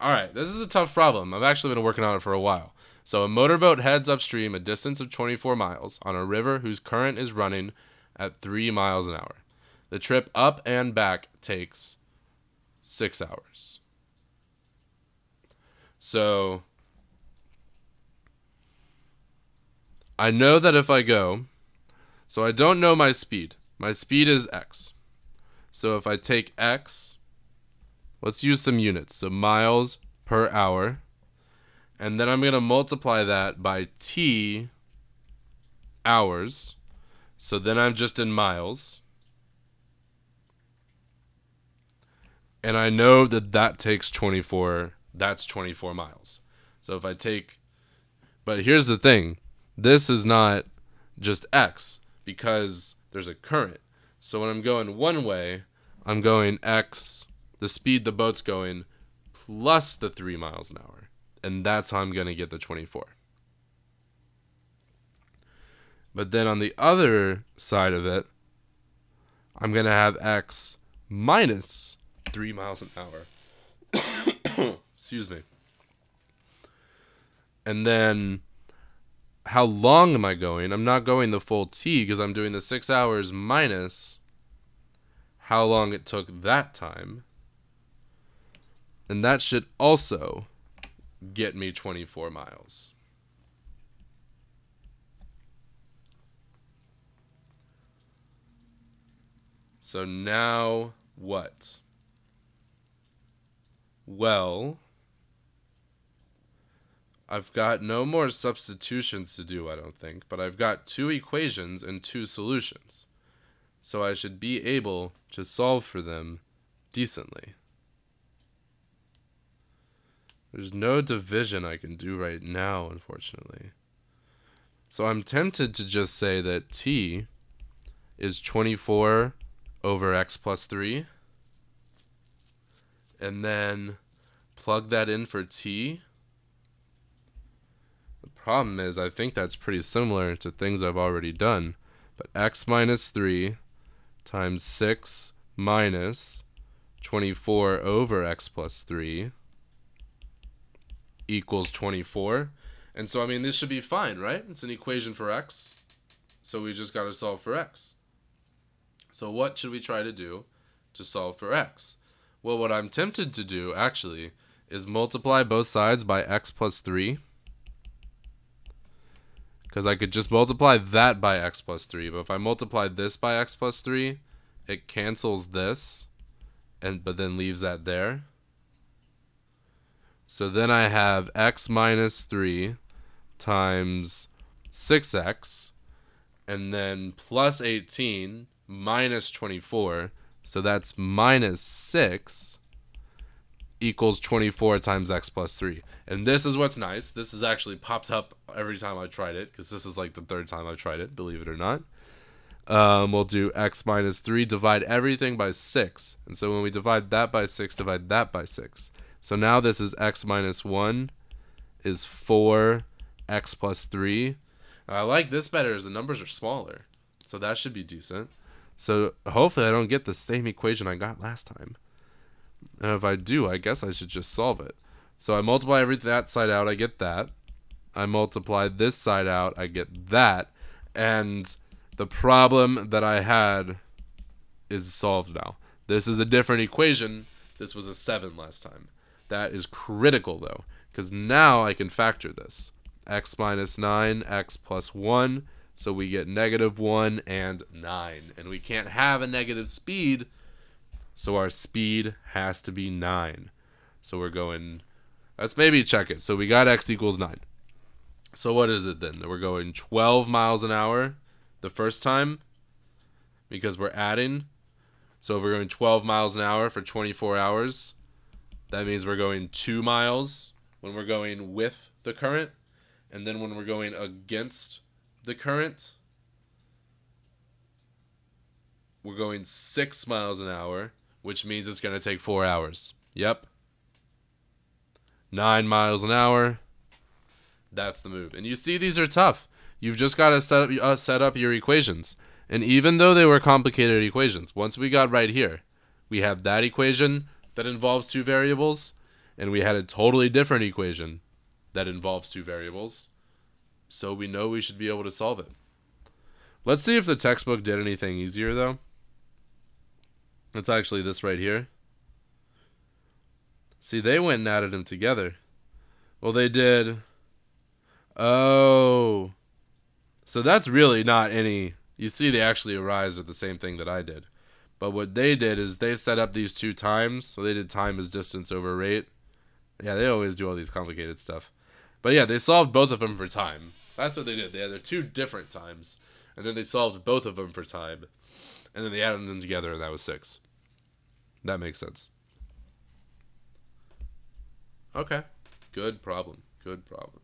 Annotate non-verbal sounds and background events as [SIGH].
All right, this is a tough problem. I've actually been working on it for a while. So a motorboat heads upstream a distance of 24 miles on a river whose current is running at 3 miles an hour. The trip up and back takes 6 hours. So I know that if I go, so I don't know my speed. My speed is x. So if I take x, let's use some units. So miles per hour. And then I'm going to multiply that by t hours. So then I'm just in miles. And I know that that takes 24, that's 24 miles. So if I take, but here's the thing this is not just x because there's a current. So when I'm going one way, I'm going x, the speed the boat's going, plus the 3 miles an hour. And that's how I'm going to get the 24. But then on the other side of it, I'm going to have x minus 3 miles an hour. [COUGHS] Excuse me. And then how long am I going? I'm not going the full T because I'm doing the six hours minus how long it took that time. And that should also get me 24 miles. So now what? Well, I've got no more substitutions to do, I don't think, but I've got two equations and two solutions. So I should be able to solve for them decently. There's no division I can do right now, unfortunately. So I'm tempted to just say that t is 24 over x plus 3. And then plug that in for t The Problem is, I think that's pretty similar to things I've already done. But x minus 3 times 6 minus 24 over x plus 3 equals 24. And so, I mean, this should be fine, right? It's an equation for x. So we just got to solve for x. So what should we try to do to solve for x? Well, what I'm tempted to do, actually, is multiply both sides by x plus 3 because I could just multiply that by x plus 3. But if I multiply this by x plus 3, it cancels this, and but then leaves that there. So then I have x minus 3 times 6x, and then plus 18 minus 24. So that's minus 6 equals 24 times x plus 3. And this is what's nice. This has actually popped up every time I tried it because this is like the third time I've tried it, believe it or not. Um, we'll do x minus 3, divide everything by 6. And so when we divide that by 6, divide that by 6. So now this is x minus 1 is 4 x plus 3. And I like this better as the numbers are smaller. So that should be decent. So hopefully I don't get the same equation I got last time. And if I do, I guess I should just solve it. So I multiply every that side out, I get that. I multiply this side out, I get that. And the problem that I had is solved now. This is a different equation. This was a 7 last time. That is critical though, because now I can factor this. x minus 9, x plus 1. So we get negative 1 and 9. And we can't have a negative speed so our speed has to be 9. So we're going, let's maybe check it. So we got x equals 9. So what is it then? That we're going 12 miles an hour the first time because we're adding. So if we're going 12 miles an hour for 24 hours, that means we're going 2 miles when we're going with the current. And then when we're going against the current, we're going 6 miles an hour which means it's going to take four hours. Yep. Nine miles an hour. That's the move. And you see, these are tough. You've just got to set up, uh, set up your equations. And even though they were complicated equations, once we got right here, we have that equation that involves two variables. and we had a totally different equation that involves two variables. So we know we should be able to solve it. Let's see if the textbook did anything easier though. It's actually this right here. See, they went and added them together. Well, they did. Oh. So that's really not any. You see, they actually arise at the same thing that I did. But what they did is they set up these two times. So they did time as distance over rate. Yeah, they always do all these complicated stuff. But yeah, they solved both of them for time. That's what they did. They had their two different times. And then they solved both of them for time. And then they added them together, and that was six. That makes sense. Okay. Good problem. Good problem.